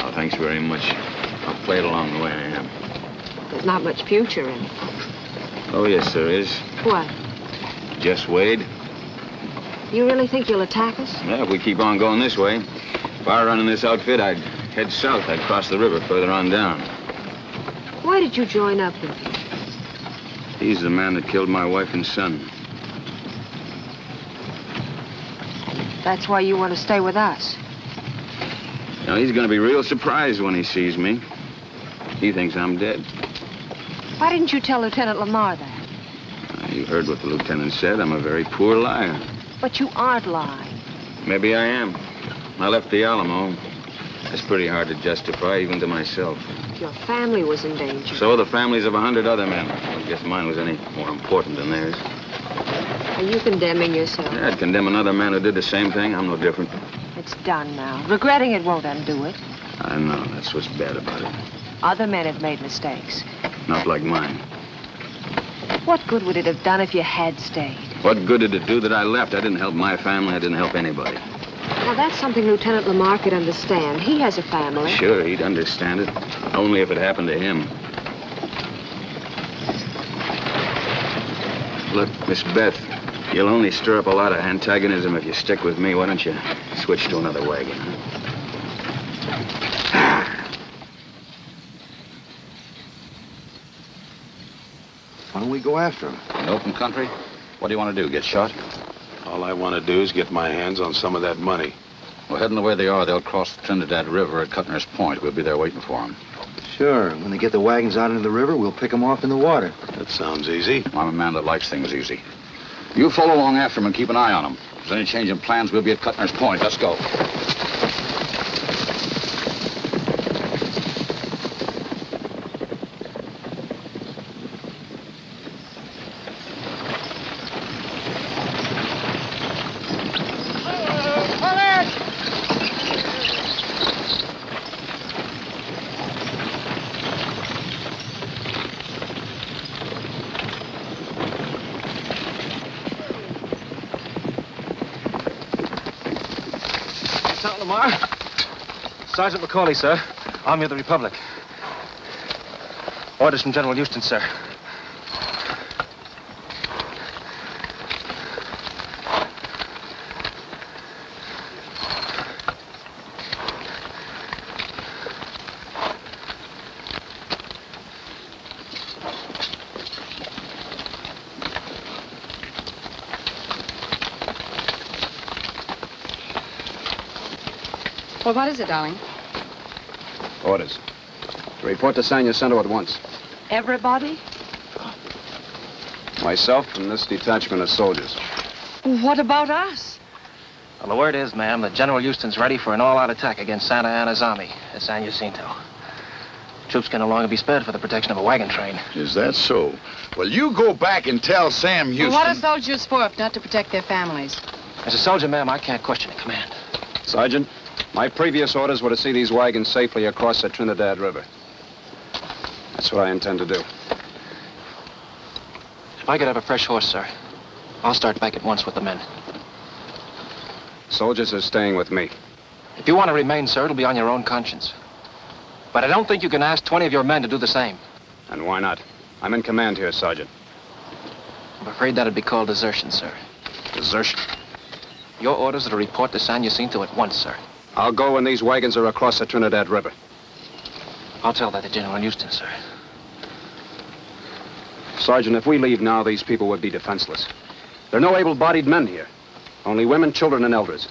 Oh, thanks very much. I'll play it along the way I am. There's not much future in it. Oh, yes, there is. What? Jess Wade. You really think you'll attack us? Yeah, if we keep on going this way. If I were running this outfit, I'd head south. I'd cross the river further on down. Why did you join up with him? He's the man that killed my wife and son. That's why you want to stay with us. Now, he's going to be real surprised when he sees me. He thinks I'm dead. Why didn't you tell Lieutenant Lamar that? Uh, You heard what the lieutenant said. I'm a very poor liar. But you aren't lying. Maybe I am. I left the Alamo. That's pretty hard to justify, even to myself. Your family was in danger. So the families of a hundred other men. I guess mine was any more important than theirs. Are you condemning yourself? Yeah, I'd condemn another man who did the same thing. I'm no different. It's done now. Regretting it won't undo it. I know. That's what's bad about it. Other men have made mistakes. Not like mine. What good would it have done if you had stayed? What good did it do that I left? I didn't help my family. I didn't help anybody. Now, that's something Lieutenant Lamar could understand. He has a family. Sure, he'd understand it. Only if it happened to him. Look, Miss Beth, you'll only stir up a lot of antagonism if you stick with me. Why don't you switch to another wagon? huh? Why don't we go after him? In open country? What do you want to do, get shot? All I want to do is get my hands on some of that money. Well, heading the way they are, they'll cross the Trinidad River at Cutner's Point. We'll be there waiting for them. Sure. When they get the wagons out into the river, we'll pick them off in the water. That sounds easy. I'm a man that likes things easy. You follow along after them and keep an eye on them. If there's any change in plans, we'll be at Cutner's Point. Let's go. Lieutenant Lamar. McCauley, sir. Army of the Republic. Orders from General Houston, sir. Well, what is it, darling? Orders. To report to San Jacinto at once. Everybody? Myself and this detachment of soldiers. What about us? Well, the word is, ma'am, that General Houston's ready for an all-out attack against Santa Anna's army at San Jacinto. Troops can no longer be spared for the protection of a wagon train. Is that so? Well, you go back and tell Sam Well, Houston. what are soldiers for if not to protect their families? As a soldier, ma'am, I can't question a command. Sergeant, my previous orders were to see these wagons safely across the Trinidad River. That's what I intend to do. If I could have a fresh horse, sir, I'll start back at once with the men. Soldiers are staying with me. If you want to remain, sir, it'll be on your own conscience. But I don't think you can ask 20 of your men to do the same. And why not? I'm in command here, Sergeant. I'm afraid that'd be called desertion, sir. Desertion? Your orders are to report to San Jacinto at once, sir. I'll go when these wagons are across the Trinidad River. I'll tell that to General Houston, sir. Sergeant, if we leave now, these people would be defenseless. There are no able-bodied men here. Only women, children, and elders.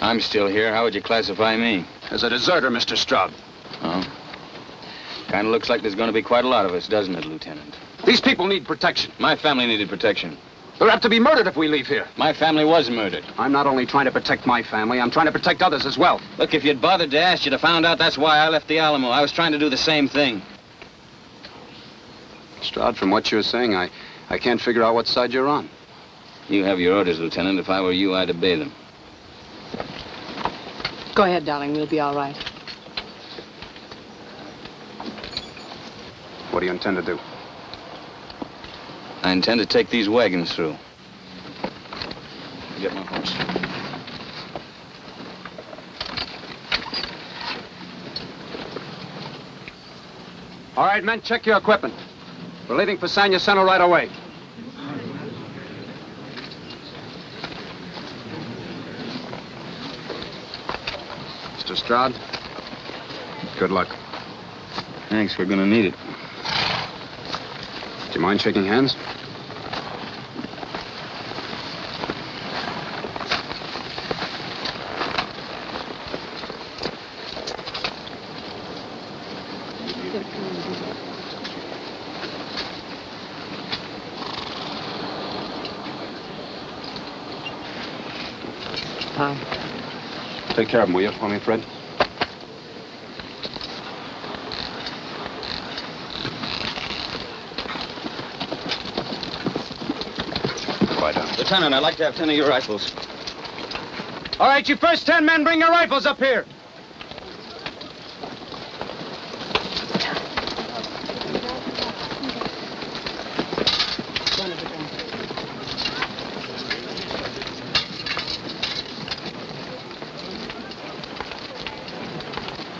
I'm still here. How would you classify me? As a deserter, Mr. Stroud. Oh. Kind of looks like there's going to be quite a lot of us, doesn't it, Lieutenant? These people need protection. My family needed protection. They're apt to be murdered if we leave here. My family was murdered. I'm not only trying to protect my family, I'm trying to protect others as well. Look, if you'd bothered to ask, you'd have found out that's why I left the Alamo. I was trying to do the same thing. Stroud, from what you're saying, I, I can't figure out what side you're on. You have your orders, Lieutenant. If I were you, I'd obey them. Go ahead, darling. We'll be all right. What do you intend to do? I intend to take these wagons through. Get my horse. All right, men, check your equipment. We're leaving for San Jacinto right away. Mr. Stroud, good luck. Thanks. We're going to need it. You mind shaking hands? Take care of him, will you, for me, Fred? Quiet down. Lieutenant, I'd like to have ten of your rifles. All right, you first ten men, bring your rifles up here.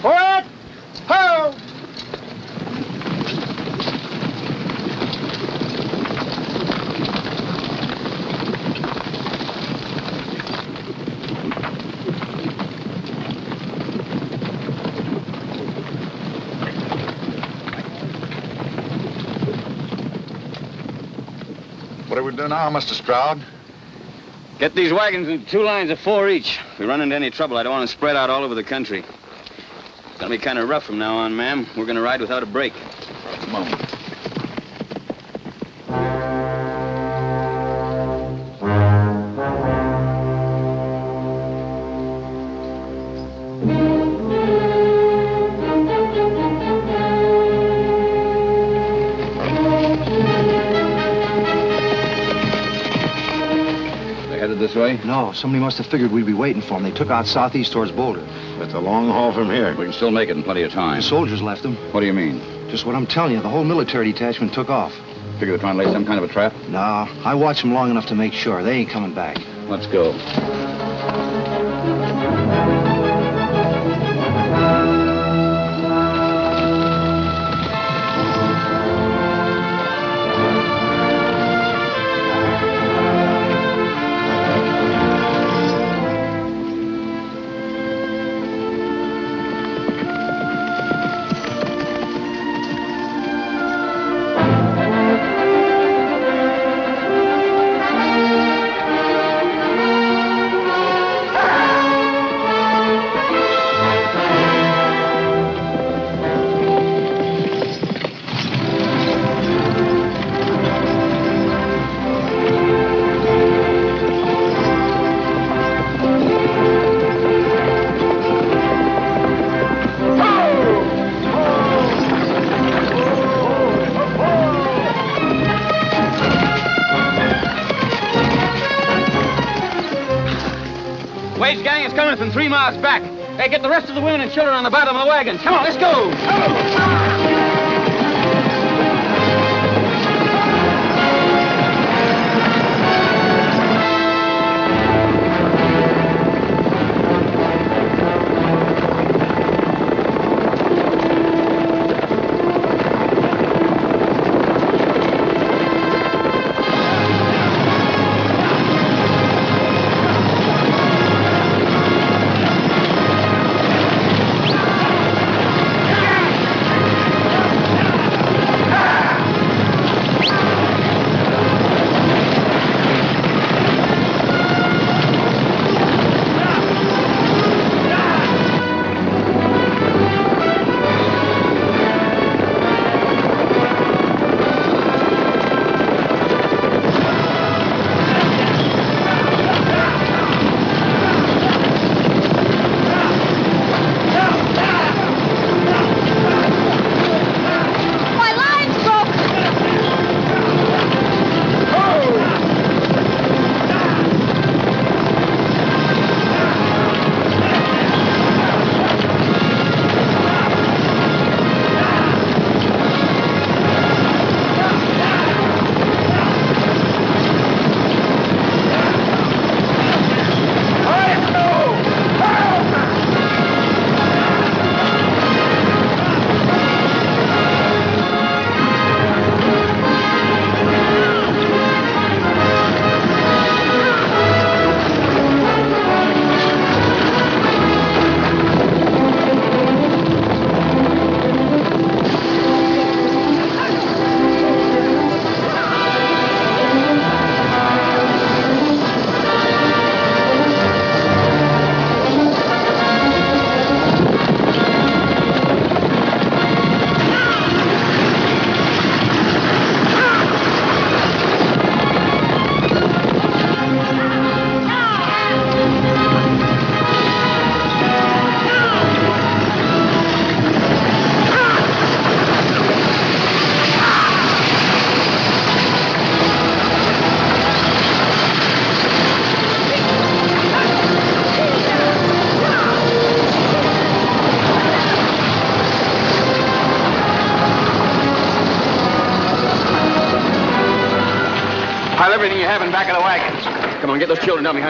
Forward! Ho! What do now, Mr. Stroud? Get these wagons in two lines of four each. If we run into any trouble, I don't want to spread out all over the country. It's gonna be kind of rough from now on, ma'am. We're gonna ride without a break. Come on. No, somebody must have figured we'd be waiting for them. They took out southeast towards Boulder. It's a long haul from here. We can still make it in plenty of time. The soldiers left them. What do you mean? Just what I'm telling you. The whole military detachment took off. Figure they're trying to lay some kind of a trap? Nah, I watched them long enough to make sure. They ain't coming back. Let's go. From back. Hey, get the rest of the women and children on the bottom of the wagons. Come on, let's go.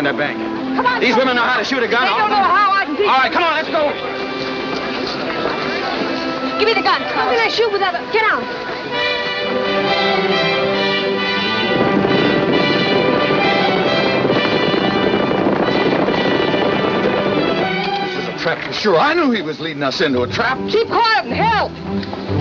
Behind that bank. Come on. These women know how to shoot a gun. They don't know how I can do. All right, come on, let's go. Give me the gun. How can I shoot without a... Get out. This is a trap for sure. I knew he was leading us into a trap. Keep quiet and help.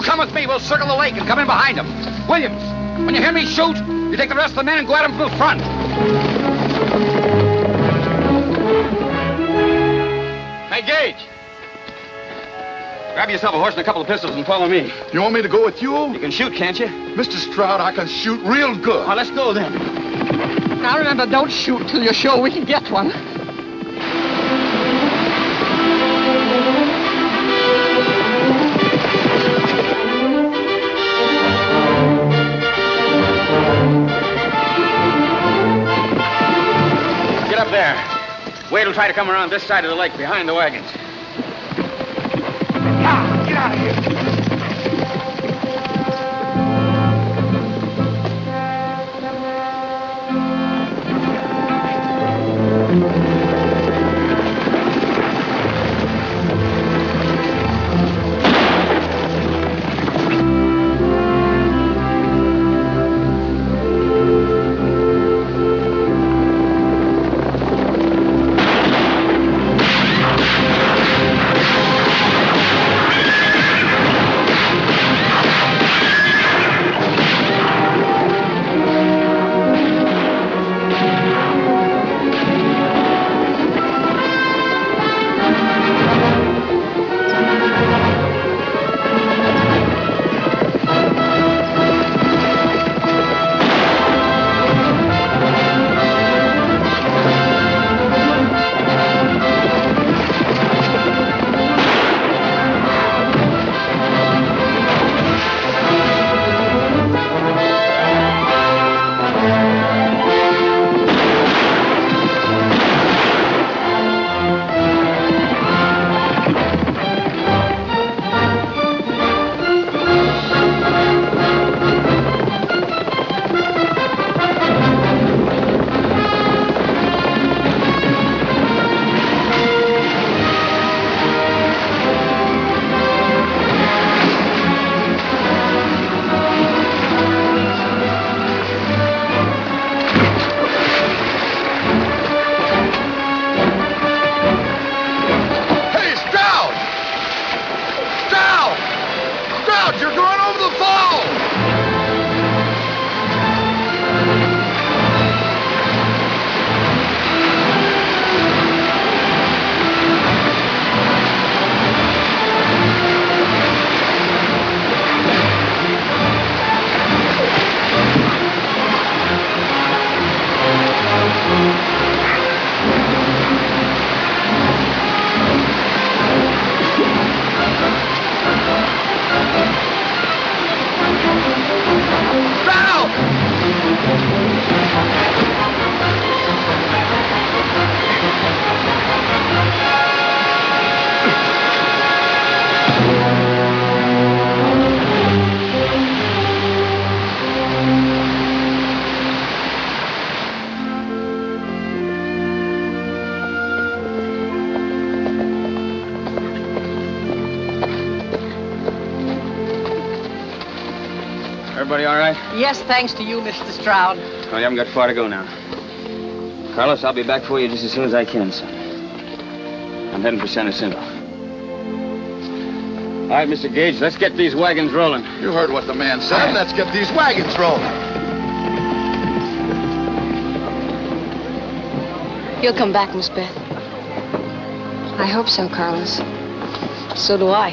You come with me. We'll circle the lake and come in behind them. Williams, when you hear me shoot, you take the rest of the men and go at them from the front. Hey, Gage. Grab yourself a horse and a couple of pistols and follow me. You want me to go with you? You can shoot, can't you? Mr. Stroud, I can shoot real good. Well, let's go then. Now remember, don't shoot till you're sure we can get one. Wade will try to come around this side of the lake behind the wagons. Yes, thanks to you, Mr. Stroud. Well, you haven't got far to go now. Carlos, I'll be back for you just as soon as I can, son. I'm heading for San Jacinto. All right, Mr. Gage, let's get these wagons rolling. You heard what the man said. Let's get these wagons rolling. You'll come back, Miss Beth. I hope so, Carlos. So do I.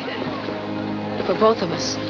For both of us.